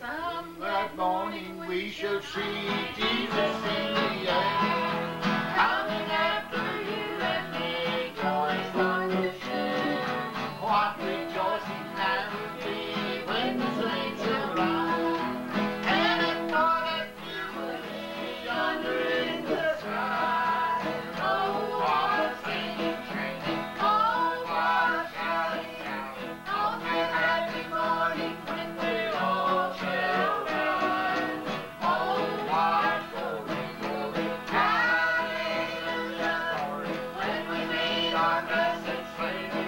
Some that morning we shall see. Glory,